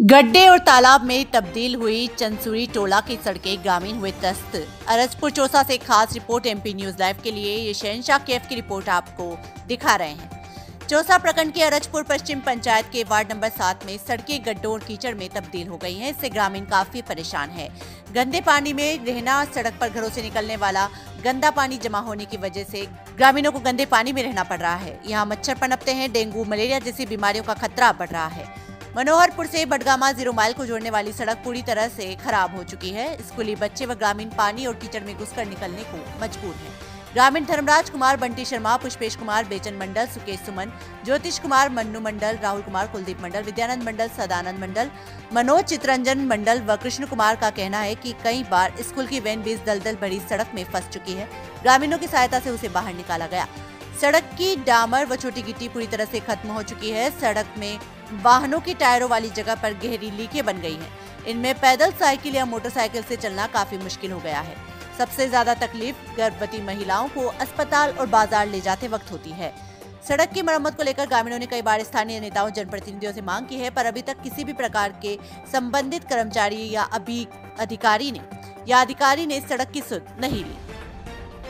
गड्ढे और तालाब में तब्दील हुई चंसूरी टोला की सड़कें ग्रामीण हुए तस्त अरजपुर चौसा से खास रिपोर्ट, एमपी न्यूज़ लाइव के लिए ये शहनशाह केफ की रिपोर्ट आपको दिखा रहे हैं। चौसा प्रखंड के अरजपुर पश्चिम पंचायत के वार्ड नंबर सात में सड़कें, गड्ढों और कीचड़ में तब्दील हो गई हैं। इससे ग्रामीण काफ़ी परेशान है। गंदे पानी में रहना, सड़क पर घरों से निकलने वाला गंदा पानी जमा होने की वजह से ग्रामीणों को गंदे पानी में रहना पड़ रहा है। यहाँ मच्छर पनपते हैं, डेंगू, मलेरिया जैसी बीमारियों का खतरा बढ़ रहा है। मनोहरपुर से बडगामा ज़ीरो माइल को जोड़ने वाली सड़क पूरी तरह से खराब हो चुकी है। स्कूली बच्चे व ग्रामीण पानी और कीचड़ में घुसकर निकलने को मजबूर हैं। ग्रामीण धर्मराज कुमार, बंटी शर्मा, पुष्पेश कुमार, बेचन मंडल, सुकेश सुमन, ज्योतिष कुमार, मन्नू मंडल, राहुल कुमार, कुलदीप मंडल, विद्यानंद मंडल, सदानंद मंडल, मनोज चित्रंजन मंडल व कृष्ण कुमार का कहना है कि कई बार स्कूल की वैन बीस दलदल भरी सड़क में फंस चुकी है। ग्रामीणों की सहायता से उसे बाहर निकाला गया। सड़क की डामर व छोटी गिट्टी पूरी तरह से खत्म हो चुकी है। सड़क में वाहनों की टायरों वाली जगह पर गहरी लीकें बन गई हैं। इनमें पैदल साइकिल या मोटरसाइकिल से चलना काफ़ी मुश्किल हो गया है। सबसे ज़्यादा तकलीफ़ गर्भवती महिलाओं को अस्पताल और बाज़ार ले जाते वक्त होती है। सड़क की मरम्मत को लेकर ग्रामीणों ने कई बार स्थानीय नेताओं, जनप्रतिनिधियों से मांग की है, पर अभी तक किसी भी प्रकार के संबंधित कर्मचारी या अभी अधिकारी ने या अधिकारी ने सड़क की सुध नहीं ली।